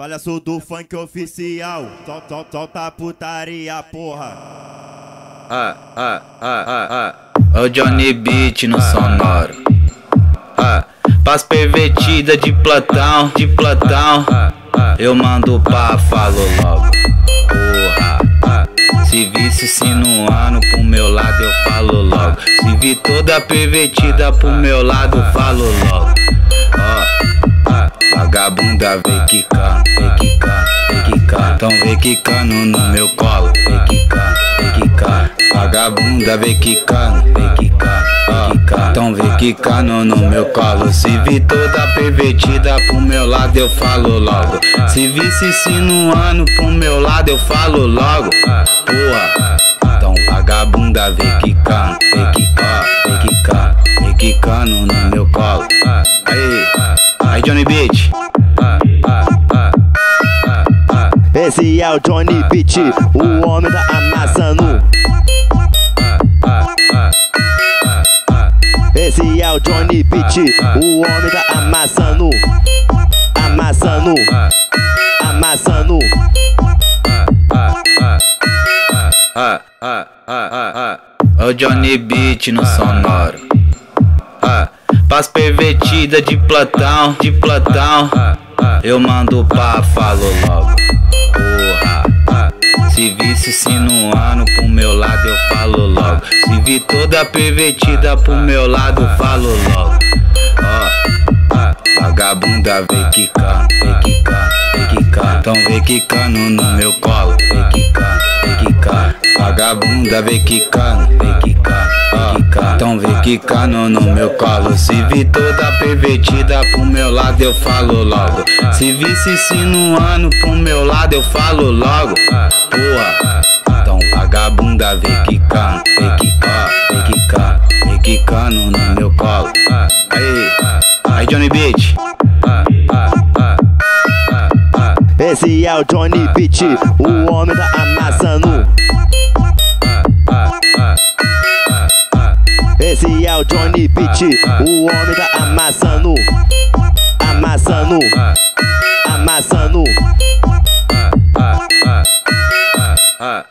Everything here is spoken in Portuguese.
Palhaço do funk oficial, sol, sol, solta a putaria, porra. Ah, ah, ah, ah, ah. O Johnny Beat no sonoro. Ah, pras pervertida de platão, de platão. Eu mando pá, falo logo. Porra, se visse sinuando pro meu lado, eu falo logo. Se vi toda pervertida pro meu lado, falo logo. Vagabunda vem quicando, vem quicando, vem quicando. Então vem quicando no meu colo, vem quicando, vem quicando. Vagabunda vem quicando, vem quicando, vem quicando. Então vem quicando no meu colo. Se vi toda pervertida pro meu lado, eu falo logo. Se visse sinuando pro meu lado, eu falo logo. Quicando, no meu colo. Aí, aí Johnny Beat. Esse é o Johnny Beat, o homem tá amassando. Esse é o Johnny Beat, o homem tá amassando. Amassando, amassando. O Johnny Beat no sonoro. Pras pervertida de platão, de platão. Eu mando pá, falo logo. Porra, se visse sinuando pro meu lado, eu falo logo. Se vi toda pervertida pro meu lado, falo logo. Ó, vagabunda vem quicando, vem quicando, vem quicando. Então vem quicando no meu colo, vem quicando, vem quicando. Vagabunda vem quicando, vem quicando, vem quicando. Então quicando no meu colo. Se vi toda pervertida pro meu lado, eu falo logo. Se visse sinuando pro meu lado, eu falo logo. Porra, então vagabunda vem quicando, vem quicando, vem quicando, vem quicando no meu colo. Aí, aí Johnny Beat. Esse é o Johnny Beat, o homem tá Esse é o Johnny Beat, o homem tá amassando. Amassando, amassando. Ah.